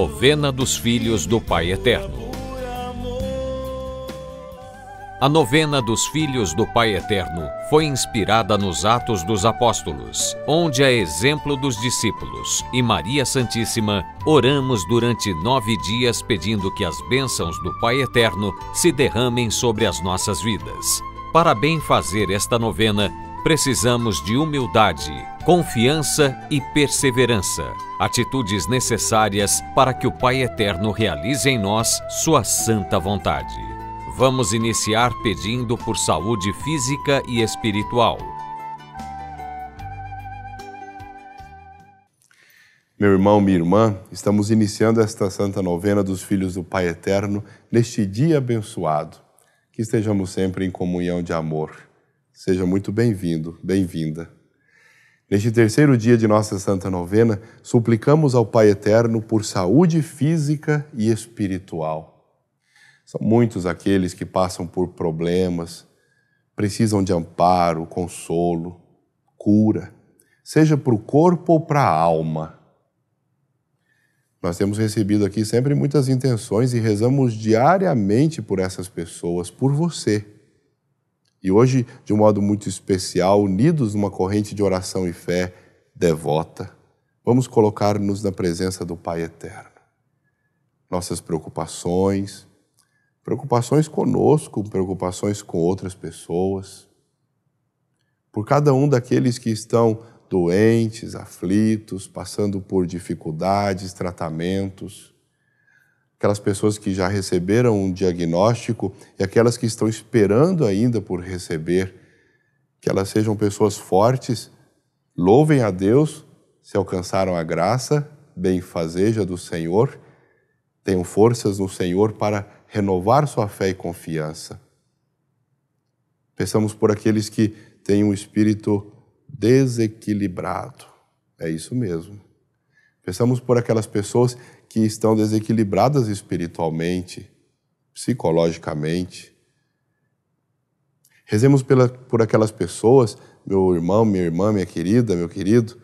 Novena dos Filhos do Pai Eterno. A novena dos Filhos do Pai Eterno foi inspirada nos Atos dos Apóstolos, onde, a exemplo dos discípulos e Maria Santíssima, oramos durante nove dias pedindo que as bênçãos do Pai Eterno se derramem sobre as nossas vidas. Para bem fazer esta novena, precisamos de humildade, confiança e perseverança, atitudes necessárias para que o Pai Eterno realize em nós sua santa vontade. Vamos iniciar pedindo por saúde física e espiritual. Meu irmão, minha irmã, estamos iniciando esta santa novena dos Filhos do Pai Eterno neste dia abençoado. Que estejamos sempre em comunhão de amor. Seja muito bem-vindo, bem-vinda. Neste terceiro dia de nossa Santa Novena, suplicamos ao Pai Eterno por saúde física e espiritual. São muitos aqueles que passam por problemas, precisam de amparo, consolo, cura, seja para o corpo ou para a alma. Nós temos recebido aqui sempre muitas intenções e rezamos diariamente por essas pessoas, por você e hoje, de um modo muito especial, unidos numa corrente de oração e fé devota, vamos colocar-nos na presença do Pai Eterno. Nossas preocupações, preocupações conosco, preocupações com outras pessoas, por cada um daqueles que estão doentes, aflitos, passando por dificuldades, tratamentos, aquelas pessoas que já receberam um diagnóstico e aquelas que estão esperando ainda por receber, que elas sejam pessoas fortes, louvem a Deus se alcançaram a graça, bem-fazeja do Senhor, tenham forças no Senhor para renovar sua fé e confiança. Pensamos por aqueles que têm um espírito desequilibrado. É isso mesmo. Pensamos por aquelas pessoas que estão desequilibradas espiritualmente, psicologicamente. Rezemos pela, por aquelas pessoas, meu irmão, minha irmã, minha querida, meu querido,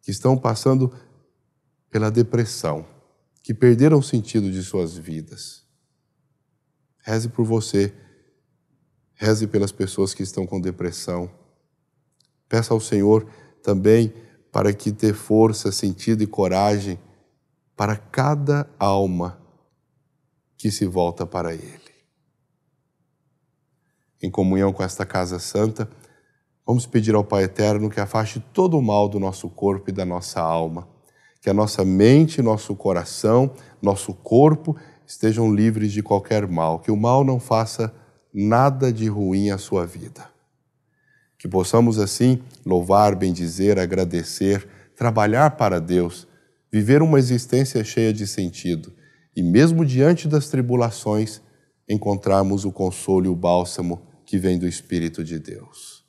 que estão passando pela depressão, que perderam o sentido de suas vidas. Reze por você, reze pelas pessoas que estão com depressão. Peça ao Senhor também para que dê força, sentido e coragem para cada alma que se volta para Ele. Em comunhão com esta Casa Santa, vamos pedir ao Pai Eterno que afaste todo o mal do nosso corpo e da nossa alma, que a nossa mente, nosso coração, nosso corpo estejam livres de qualquer mal, que o mal não faça nada de ruim à sua vida. Que possamos assim louvar, bendizer, agradecer, trabalhar para Deus viver uma existência cheia de sentido e, mesmo diante das tribulações, encontrarmos o consolo e o bálsamo que vem do Espírito de Deus.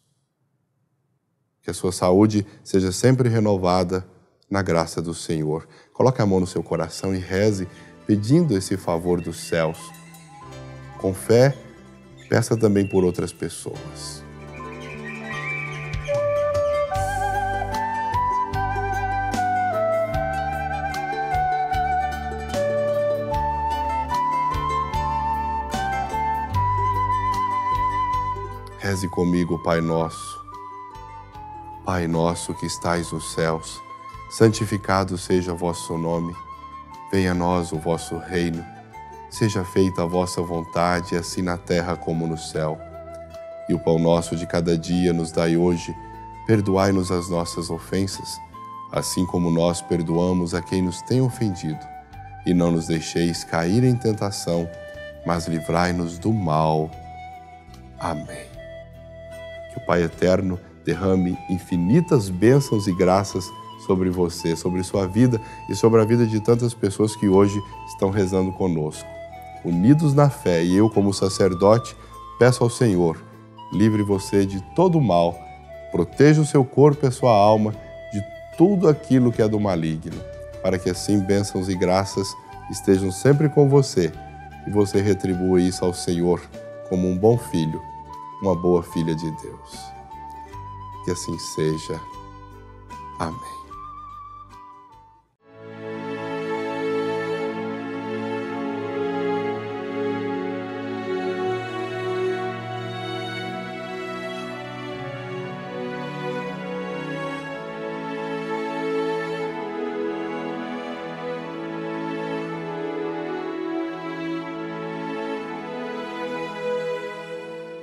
Que a sua saúde seja sempre renovada na graça do Senhor. Coloque a mão no seu coração e reze pedindo esse favor dos céus. Com fé, peça também por outras pessoas. Reze comigo, Pai Nosso. Pai nosso que estais nos céus, santificado seja o vosso nome. Venha a nós o vosso reino. Seja feita a vossa vontade, assim na terra como no céu. E o pão nosso de cada dia nos dai hoje. Perdoai-nos as nossas ofensas, assim como nós perdoamos a quem nos tem ofendido. E não nos deixeis cair em tentação, mas livrai-nos do mal. Amém. Que o Pai Eterno derrame infinitas bênçãos e graças sobre você, sobre sua vida e sobre a vida de tantas pessoas que hoje estão rezando conosco. Unidos na fé, e eu, como sacerdote, peço ao Senhor, livre você de todo mal, proteja o seu corpo e a sua alma de tudo aquilo que é do maligno, para que assim bênçãos e graças estejam sempre com você e você retribua isso ao Senhor como um bom filho uma boa filha de Deus. Que assim seja. Amém.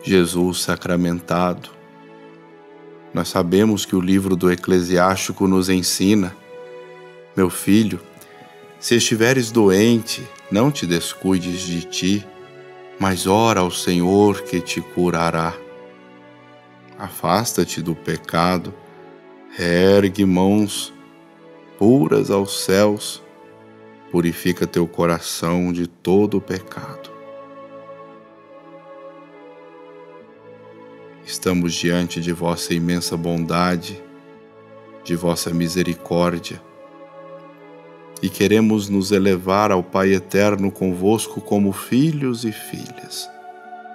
Jesus sacramentado. Nós sabemos que o livro do Eclesiástico nos ensina, meu filho, se estiveres doente, não te descuides de ti, mas ora ao Senhor que te curará. Afasta-te do pecado, ergue mãos puras aos céus, purifica teu coração de todo o pecado. Estamos diante de vossa imensa bondade, de vossa misericórdia, e queremos nos elevar ao Pai eterno convosco como filhos e filhas,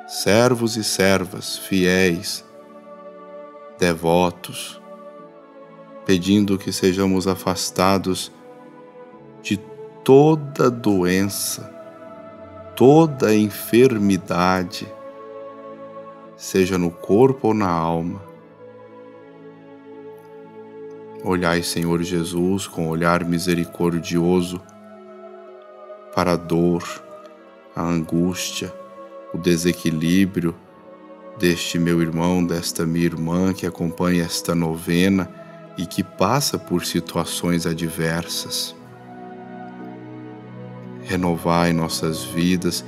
servos e servas, fiéis, devotos, pedindo que sejamos afastados de toda doença, toda enfermidade, seja no corpo ou na alma. Olhai, Senhor Jesus, com olhar misericordioso para a dor, a angústia, o desequilíbrio deste meu irmão, desta minha irmã que acompanha esta novena e que passa por situações adversas. Renovai nossas vidas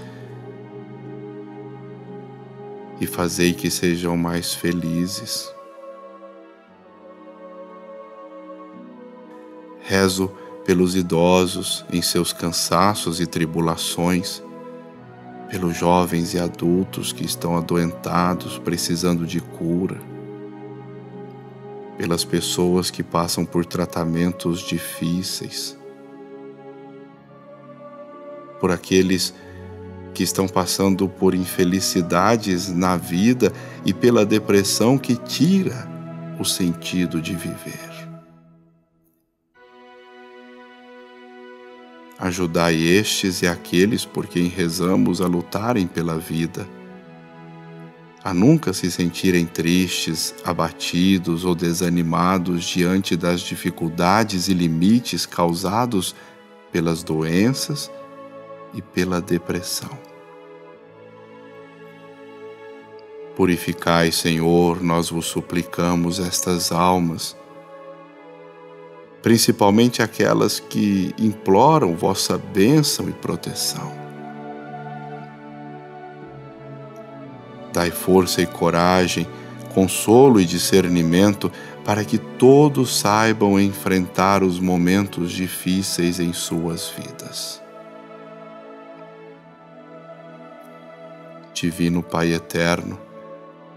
e fazei que sejam mais felizes. Rezo pelos idosos em seus cansaços e tribulações, pelos jovens e adultos que estão adoentados, precisando de cura, pelas pessoas que passam por tratamentos difíceis, por aqueles que que estão passando por infelicidades na vida e pela depressão que tira o sentido de viver. Ajudai estes e aqueles por quem rezamos a lutarem pela vida, a nunca se sentirem tristes, abatidos ou desanimados diante das dificuldades e limites causados pelas doenças e pela depressão. Purificai, Senhor, nós vos suplicamos estas almas, principalmente aquelas que imploram vossa bênção e proteção. Dai força e coragem, consolo e discernimento para que todos saibam enfrentar os momentos difíceis em suas vidas. Divino Pai eterno,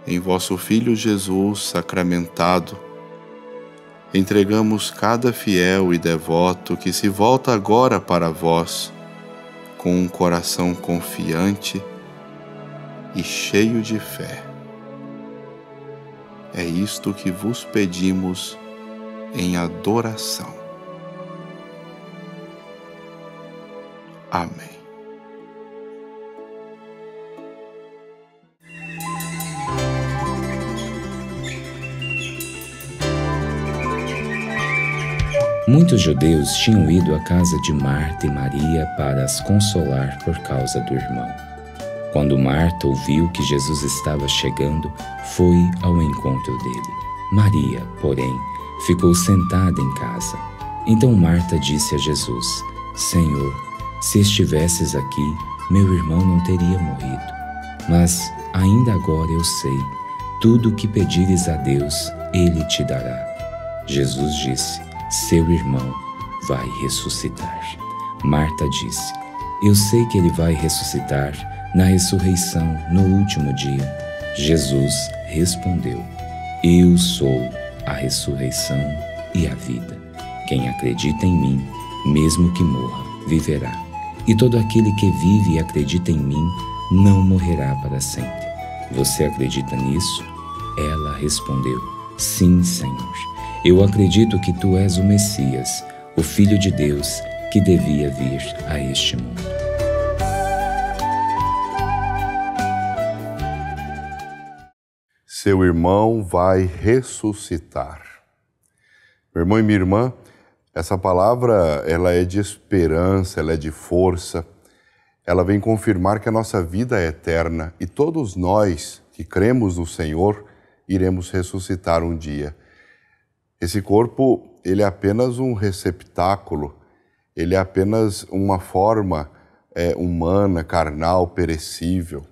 em vosso Filho Jesus sacramentado, entregamos cada fiel e devoto que se volta agora para vós, com um coração confiante e cheio de fé. É isto que vos pedimos em adoração. Amém. Muitos judeus tinham ido à casa de Marta e Maria para as consolar por causa do irmão. Quando Marta ouviu que Jesus estava chegando, foi ao encontro dele. Maria, porém, ficou sentada em casa. Então Marta disse a Jesus: Senhor, se estivesses aqui, meu irmão não teria morrido. Mas ainda agora eu sei, tudo o que pedires a Deus, ele te dará. Jesus disse: seu irmão vai ressuscitar. Marta disse: Eu sei que ele vai ressuscitar na ressurreição no último dia. Jesus respondeu: Eu sou a ressurreição e a vida. Quem acredita em mim, mesmo que morra, viverá. E todo aquele que vive e acredita em mim não morrerá para sempre. Você acredita nisso? Ela respondeu: Sim, Senhor. Eu acredito que tu és o Messias, o Filho de Deus que devia vir a este mundo. Seu irmão vai ressuscitar. Meu irmão e minha irmã, essa palavra ela é de esperança, ela é de força. Ela vem confirmar que a nossa vida é eterna e todos nós que cremos no Senhor, iremos ressuscitar um dia. Esse corpo, ele é apenas um receptáculo, ele é apenas uma forma é, humana, carnal, perecível.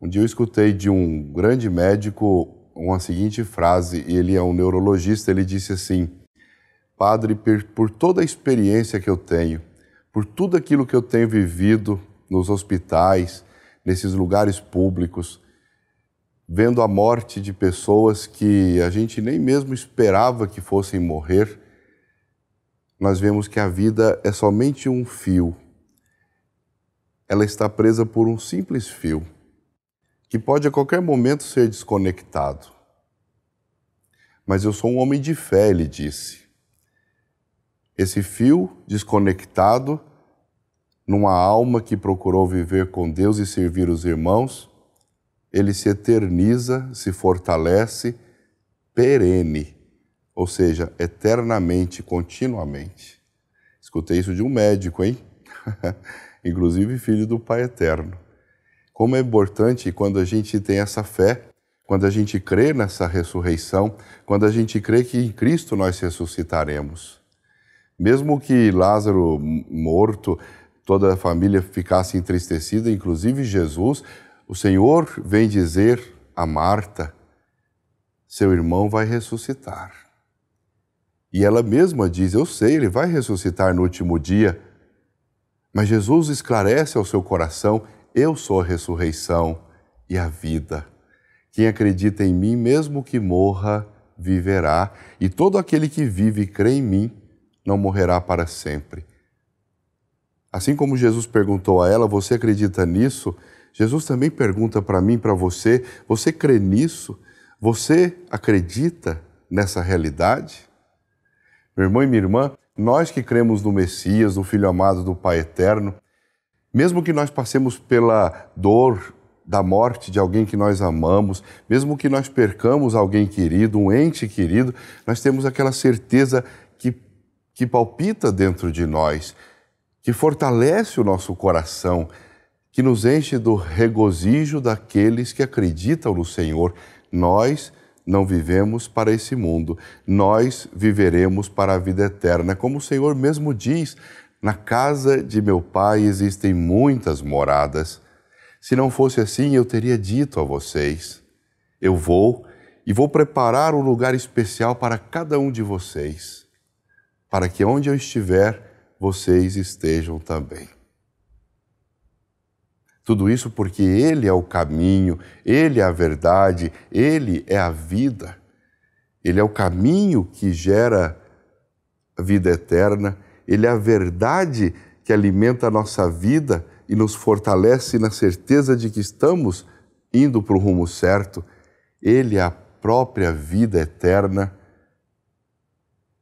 Um dia eu escutei de um grande médico uma seguinte frase, ele é um neurologista, ele disse assim: Padre, por toda a experiência que eu tenho, por tudo aquilo que eu tenho vivido nos hospitais, nesses lugares públicos, vendo a morte de pessoas que a gente nem mesmo esperava que fossem morrer, nós vemos que a vida é somente um fio. Ela está presa por um simples fio, que pode a qualquer momento ser desconectado. Mas eu sou um homem de fé, ele disse. Esse fio desconectado, numa alma que procurou viver com Deus e servir os irmãos, ele se eterniza, se fortalece perene, ou seja, eternamente, continuamente. Escutei isso de um médico, hein? Inclusive filho do Pai Eterno. Como é importante quando a gente tem essa fé, quando a gente crê nessa ressurreição, quando a gente crê que em Cristo nós ressuscitaremos. Mesmo que Lázaro morto, toda a família ficasse entristecida, inclusive Jesus, o Senhor vem dizer a Marta: seu irmão vai ressuscitar. E ela mesma diz: Eu sei, ele vai ressuscitar no último dia. Mas Jesus esclarece ao seu coração: Eu sou a ressurreição e a vida. Quem acredita em mim, mesmo que morra, viverá, e todo aquele que vive e crê em mim não morrerá para sempre. Assim como Jesus perguntou a ela: Você acredita nisso? Jesus também pergunta para mim, para você: você crê nisso? Você acredita nessa realidade? Meu irmão e minha irmã, nós que cremos no Messias, no Filho amado do Pai eterno, mesmo que nós passemos pela dor da morte de alguém que nós amamos, mesmo que nós percamos alguém querido, um ente querido, nós temos aquela certeza que, que palpita dentro de nós, que fortalece o nosso coração, que nos enche do regozijo daqueles que acreditam no Senhor. Nós não vivemos para esse mundo, nós viveremos para a vida eterna. Como o Senhor mesmo diz, na casa de meu pai existem muitas moradas. Se não fosse assim, eu teria dito a vocês: eu vou e vou preparar um lugar especial para cada um de vocês, para que onde eu estiver, vocês estejam também. Tudo isso porque Ele é o caminho, Ele é a verdade, Ele é a vida. Ele é o caminho que gera a vida eterna, Ele é a verdade que alimenta a nossa vida e nos fortalece na certeza de que estamos indo para o rumo certo. Ele é a própria vida eterna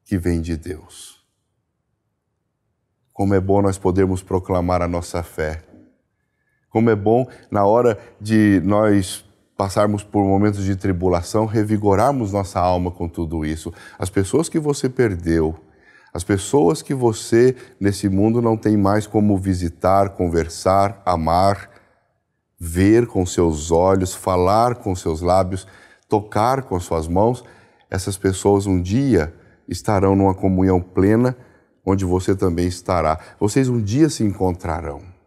que vem de Deus. Como é bom nós podermos proclamar a nossa fé como é bom, na hora de nós passarmos por momentos de tribulação, revigorarmos nossa alma com tudo isso. As pessoas que você perdeu, as pessoas que você nesse mundo não tem mais como visitar, conversar, amar, ver com seus olhos, falar com seus lábios, tocar com suas mãos, essas pessoas um dia estarão numa comunhão plena onde você também estará. Vocês um dia se encontrarão.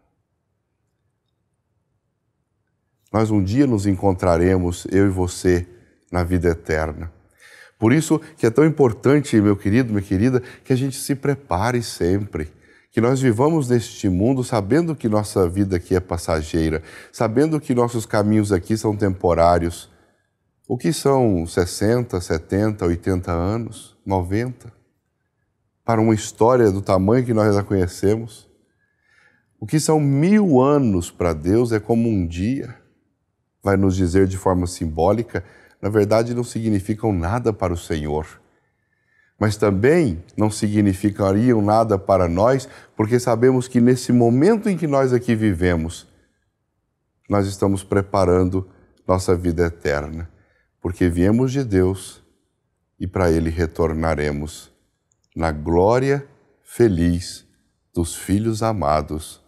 Nós um dia nos encontraremos, eu e você, na vida eterna. Por isso que é tão importante, meu querido, minha querida, que a gente se prepare sempre, que nós vivamos neste mundo sabendo que nossa vida aqui é passageira, sabendo que nossos caminhos aqui são temporários. O que são 60, 70, 80 anos, 90? Para uma história do tamanho que nós já conhecemos. O que são mil anos para Deus é como um dia vai nos dizer de forma simbólica, na verdade não significam nada para o Senhor. Mas também não significariam nada para nós, porque sabemos que nesse momento em que nós aqui vivemos, nós estamos preparando nossa vida eterna, porque viemos de Deus e para Ele retornaremos na glória feliz dos filhos amados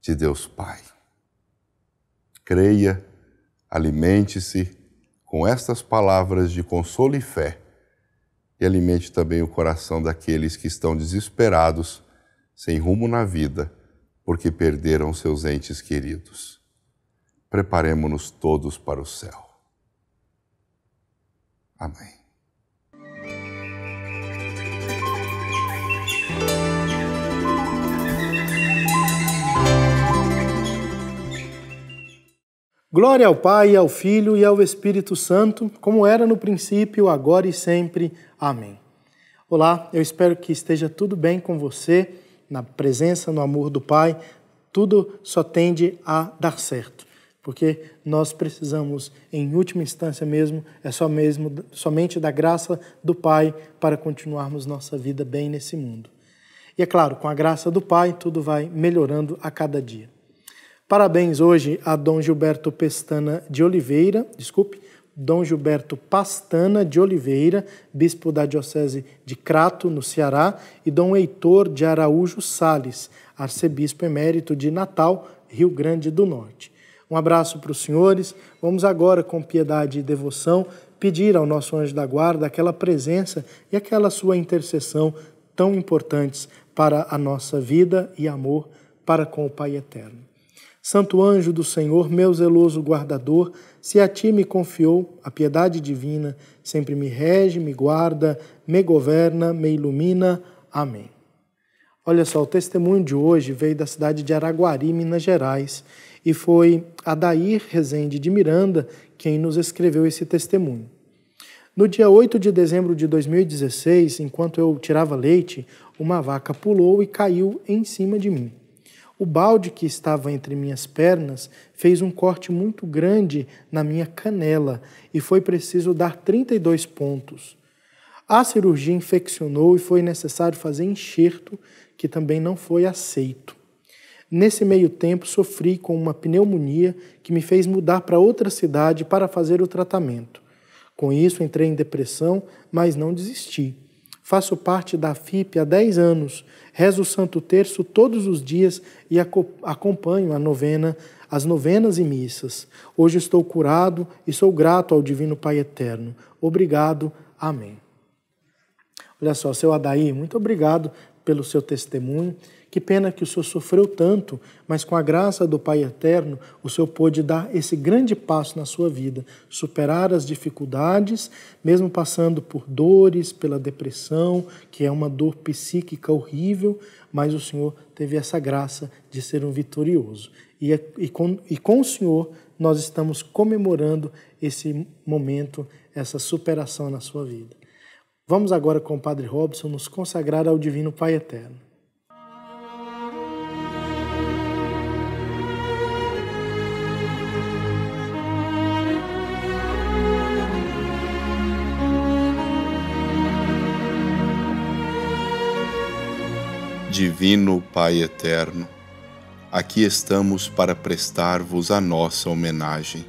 de Deus Pai. Creia Alimente-se com estas palavras de consolo e fé e alimente também o coração daqueles que estão desesperados, sem rumo na vida, porque perderam seus entes queridos. Preparemos-nos todos para o céu. Amém. Glória ao Pai, ao Filho e ao Espírito Santo, como era no princípio, agora e sempre. Amém. Olá, eu espero que esteja tudo bem com você, na presença, no amor do Pai. Tudo só tende a dar certo, porque nós precisamos, em última instância mesmo, é só mesmo, somente da graça do Pai para continuarmos nossa vida bem nesse mundo. E é claro, com a graça do Pai, tudo vai melhorando a cada dia. Parabéns hoje a Dom Gilberto Pestana de Oliveira, desculpe, Dom Gilberto Pastana de Oliveira, bispo da Diocese de Crato, no Ceará, e Dom Heitor de Araújo Sales, arcebispo emérito de Natal, Rio Grande do Norte. Um abraço para os senhores. Vamos agora, com piedade e devoção, pedir ao nosso anjo da guarda aquela presença e aquela sua intercessão tão importantes para a nossa vida e amor para com o Pai Eterno. Santo anjo do Senhor, meu zeloso guardador, se a ti me confiou a piedade divina, sempre me rege, me guarda, me governa, me ilumina. Amém. Olha só, o testemunho de hoje veio da cidade de Araguari, Minas Gerais, e foi Adair Rezende de Miranda quem nos escreveu esse testemunho. No dia 8 de dezembro de 2016, enquanto eu tirava leite, uma vaca pulou e caiu em cima de mim. O balde que estava entre minhas pernas fez um corte muito grande na minha canela e foi preciso dar 32 pontos. A cirurgia infeccionou e foi necessário fazer enxerto, que também não foi aceito. Nesse meio tempo, sofri com uma pneumonia que me fez mudar para outra cidade para fazer o tratamento. Com isso, entrei em depressão, mas não desisti. Faço parte da FIP há 10 anos, rezo o Santo Terço todos os dias e acompanho a novena, as novenas e missas. Hoje estou curado e sou grato ao Divino Pai Eterno. Obrigado. Amém. Olha só, seu Adair, muito obrigado pelo seu testemunho. Que pena que o senhor sofreu tanto, mas com a graça do Pai Eterno, o senhor pôde dar esse grande passo na sua vida, superar as dificuldades, mesmo passando por dores, pela depressão, que é uma dor psíquica horrível, mas o senhor teve essa graça de ser um vitorioso. E, é, e, com, e com o senhor, nós estamos comemorando esse momento, essa superação na sua vida. Vamos agora com o Padre Robson nos consagrar ao Divino Pai Eterno. Divino Pai Eterno, aqui estamos para prestar-vos a nossa homenagem.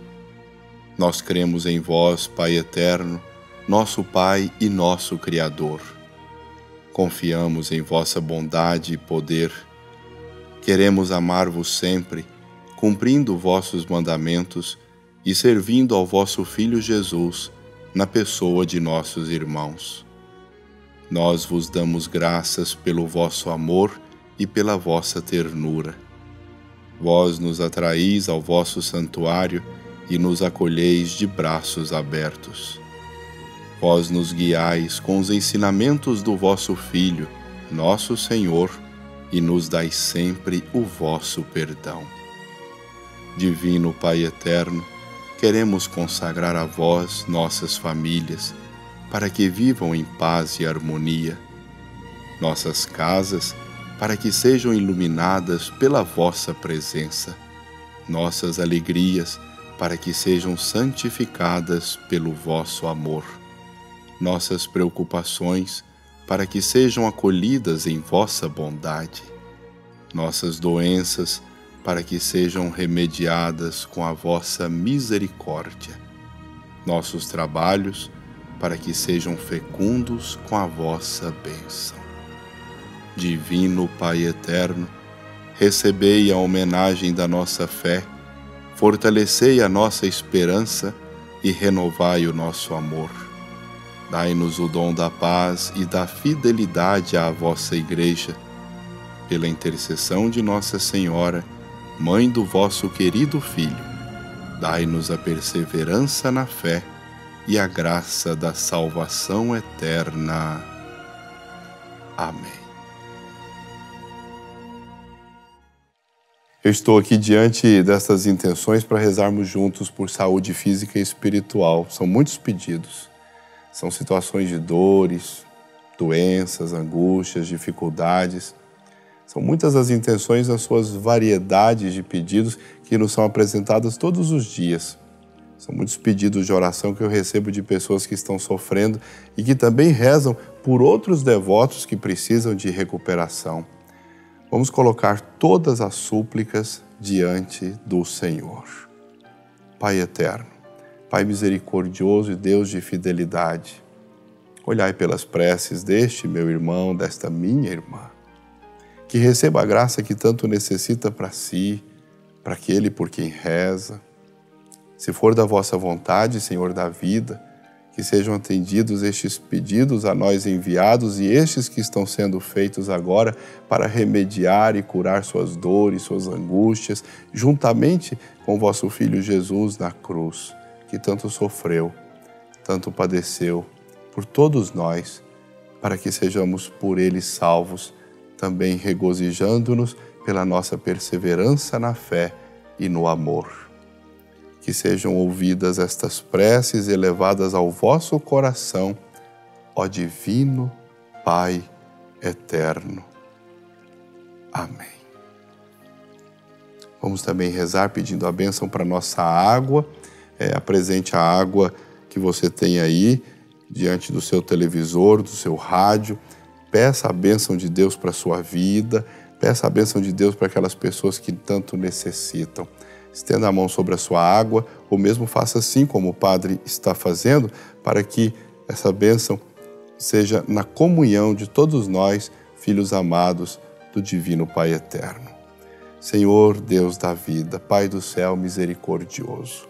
Nós cremos em vós, Pai Eterno, nosso Pai e nosso Criador. Confiamos em vossa bondade e poder. Queremos amar-vos sempre, cumprindo vossos mandamentos e servindo ao vosso Filho Jesus na pessoa de nossos irmãos. Nós vos damos graças pelo vosso amor e pela vossa ternura. Vós nos atraís ao vosso santuário e nos acolheis de braços abertos. Vós nos guiais com os ensinamentos do vosso Filho, nosso Senhor, e nos dais sempre o vosso perdão. Divino Pai eterno, queremos consagrar a vós nossas famílias, para que vivam em paz e harmonia. Nossas casas, para que sejam iluminadas pela vossa presença. Nossas alegrias, para que sejam santificadas pelo vosso amor. Nossas preocupações, para que sejam acolhidas em vossa bondade. Nossas doenças, para que sejam remediadas com a vossa misericórdia. Nossos trabalhos, para que sejam fecundos com a vossa bênção. Divino Pai eterno, recebei a homenagem da nossa fé, fortalecei a nossa esperança e renovai o nosso amor. Dai-nos o dom da paz e da fidelidade à vossa Igreja. Pela intercessão de Nossa Senhora, Mãe do vosso querido Filho, dai-nos a perseverança na fé e a graça da salvação eterna. Amém. Eu estou aqui diante dessas intenções para rezarmos juntos por saúde física e espiritual. São muitos pedidos. São situações de dores, doenças, angústias, dificuldades. São muitas as intenções as suas variedades de pedidos que nos são apresentadas todos os dias. São muitos pedidos de oração que eu recebo de pessoas que estão sofrendo e que também rezam por outros devotos que precisam de recuperação. Vamos colocar todas as súplicas diante do Senhor. Pai eterno, Pai misericordioso e Deus de fidelidade, olhai pelas preces deste meu irmão, desta minha irmã, que receba a graça que tanto necessita para si, para aquele por quem reza. Se for da vossa vontade, Senhor da vida, que sejam atendidos estes pedidos a nós enviados e estes que estão sendo feitos agora para remediar e curar suas dores, suas angústias, juntamente com vosso Filho Jesus na cruz, que tanto sofreu, tanto padeceu por todos nós, para que sejamos por ele salvos, também regozijando-nos pela nossa perseverança na fé e no amor que sejam ouvidas estas preces elevadas ao vosso coração, ó Divino Pai eterno. Amém. Vamos também rezar pedindo a bênção para nossa água. É, apresente a água que você tem aí diante do seu televisor, do seu rádio. Peça a bênção de Deus para a sua vida. Peça a bênção de Deus para aquelas pessoas que tanto necessitam estenda a mão sobre a sua água, ou mesmo faça assim como o Padre está fazendo, para que essa bênção seja na comunhão de todos nós, filhos amados do Divino Pai Eterno. Senhor, Deus da vida, Pai do céu misericordioso,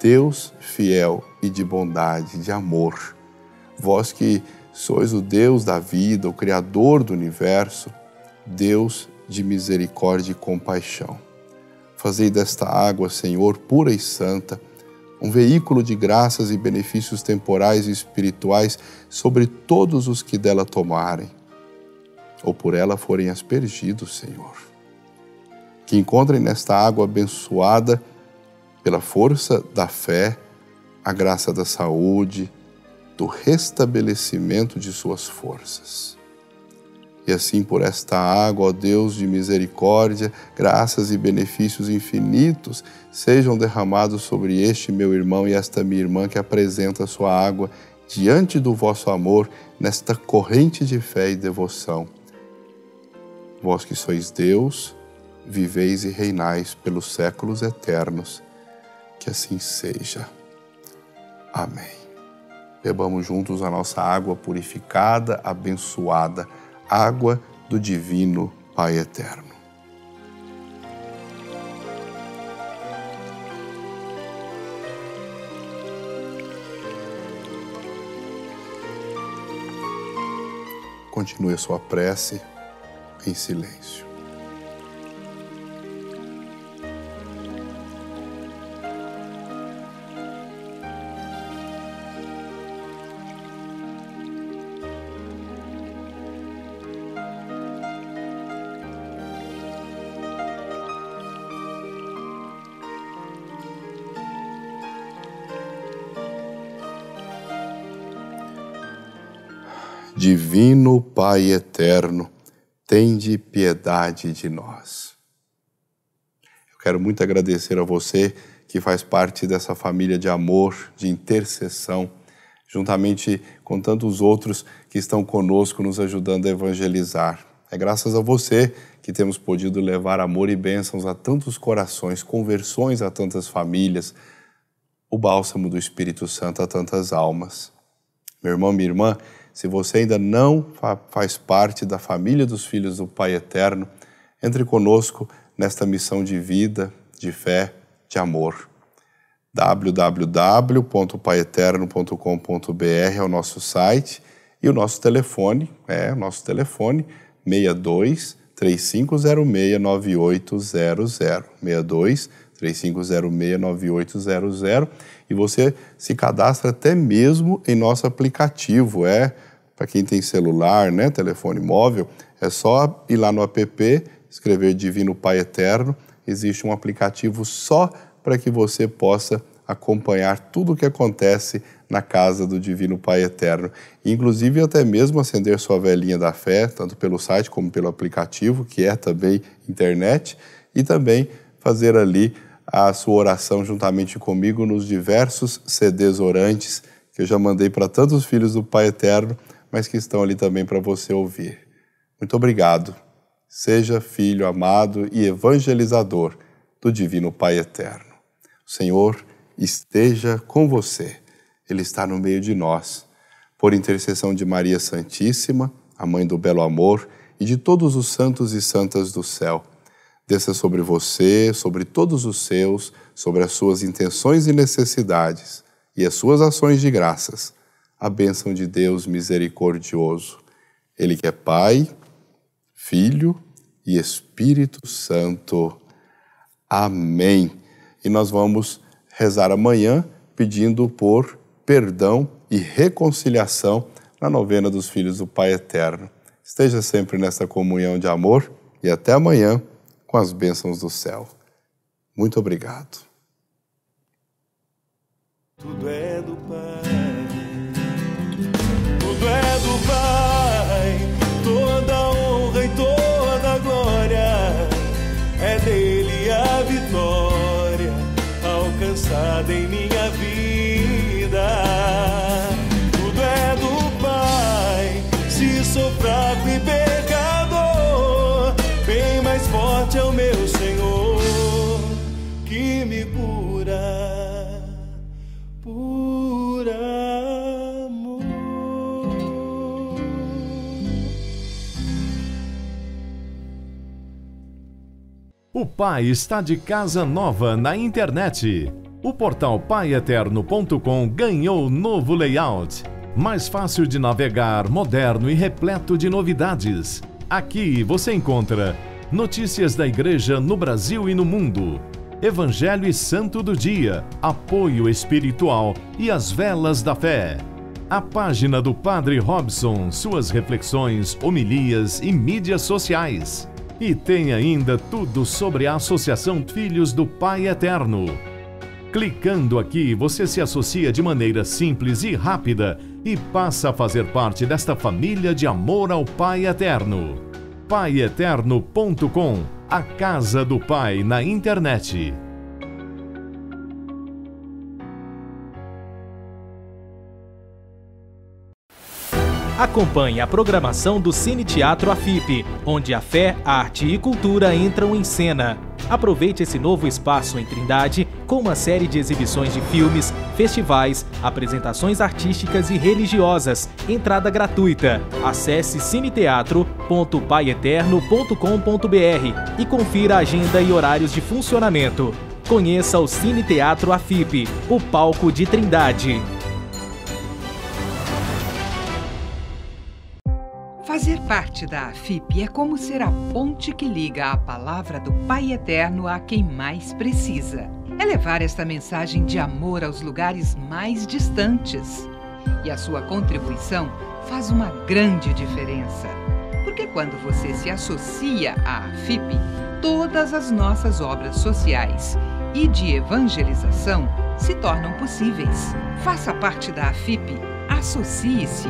Deus fiel e de bondade, de amor, vós que sois o Deus da vida, o Criador do universo, Deus de misericórdia e compaixão Fazei desta água, Senhor, pura e santa, um veículo de graças e benefícios temporais e espirituais sobre todos os que dela tomarem, ou por ela forem aspergidos, Senhor. Que encontrem nesta água abençoada, pela força da fé, a graça da saúde, do restabelecimento de suas forças. E assim, por esta água, ó Deus de misericórdia, graças e benefícios infinitos sejam derramados sobre este meu irmão e esta minha irmã que apresenta a sua água diante do vosso amor, nesta corrente de fé e devoção. Vós que sois Deus, viveis e reinais pelos séculos eternos. Que assim seja. Amém. Bebamos juntos a nossa água purificada, abençoada água do Divino Pai Eterno. Continue a sua prece em silêncio. Divino Pai eterno, tende piedade de nós. Eu quero muito agradecer a você que faz parte dessa família de amor, de intercessão, juntamente com tantos outros que estão conosco nos ajudando a evangelizar. É graças a você que temos podido levar amor e bênçãos a tantos corações, conversões a tantas famílias, o bálsamo do Espírito Santo a tantas almas. Meu irmão, minha irmã, se você ainda não faz parte da família dos filhos do Pai Eterno, entre conosco nesta missão de vida, de fé, de amor. www.paeterno.com.br é o nosso site e o nosso telefone, é o nosso telefone 62 3506 9800 62 3506 9800 e você se cadastra até mesmo em nosso aplicativo, é para quem tem celular, né, telefone móvel, é só ir lá no app, escrever Divino Pai Eterno, existe um aplicativo só para que você possa acompanhar tudo o que acontece na casa do Divino Pai Eterno. Inclusive, até mesmo acender sua velhinha da fé, tanto pelo site como pelo aplicativo, que é também internet, e também fazer ali a sua oração juntamente comigo nos diversos CDs orantes que eu já mandei para tantos filhos do Pai Eterno, mas que estão ali também para você ouvir. Muito obrigado. Seja filho amado e evangelizador do Divino Pai Eterno. O Senhor esteja com você. Ele está no meio de nós. Por intercessão de Maria Santíssima, a Mãe do Belo Amor, e de todos os santos e santas do céu, desça sobre você, sobre todos os seus, sobre as suas intenções e necessidades e as suas ações de graças, a bênção de Deus misericordioso. Ele que é Pai, Filho e Espírito Santo. Amém. E nós vamos rezar amanhã pedindo por perdão e reconciliação na novena dos filhos do Pai Eterno. Esteja sempre nessa comunhão de amor e até amanhã com as bênçãos do céu. Muito obrigado. Tudo é do Pai, O pai está de casa nova na internet. O portal paieterno.com ganhou novo layout. Mais fácil de navegar, moderno e repleto de novidades. Aqui você encontra notícias da igreja no Brasil e no mundo, Evangelho e Santo do Dia, apoio espiritual e as velas da fé. A página do Padre Robson, suas reflexões, homilias e mídias sociais. E tem ainda tudo sobre a Associação Filhos do Pai Eterno. Clicando aqui, você se associa de maneira simples e rápida e passa a fazer parte desta família de amor ao Pai Eterno. PaiEterno.com A Casa do Pai na internet. Acompanhe a programação do Cine Teatro AFIP, onde a fé, arte e cultura entram em cena. Aproveite esse novo espaço em Trindade com uma série de exibições de filmes, festivais, apresentações artísticas e religiosas. Entrada gratuita. Acesse cineteatro.paieterno.com.br e confira a agenda e horários de funcionamento. Conheça o Cine Teatro AFIP, o palco de Trindade. Fazer parte da AFIP é como ser a ponte que liga a palavra do Pai Eterno a quem mais precisa. É levar esta mensagem de amor aos lugares mais distantes. E a sua contribuição faz uma grande diferença. Porque quando você se associa à AFIP, todas as nossas obras sociais e de evangelização se tornam possíveis. Faça parte da AFIP, associe-se